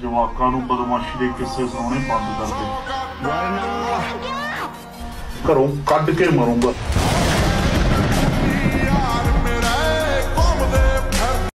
ਜਵਾਕਾਂ ਨੂੰ ਬਦਮਾਸ਼ੀ ਦੇ ਕਿਸੇ ਸੁਣਾਉਣੇ ਬੰਦ ਕਰ ਦੇ ਘਰੋਂ ਕੱਢ ਕੇ ਮਰੂੰਗਾ।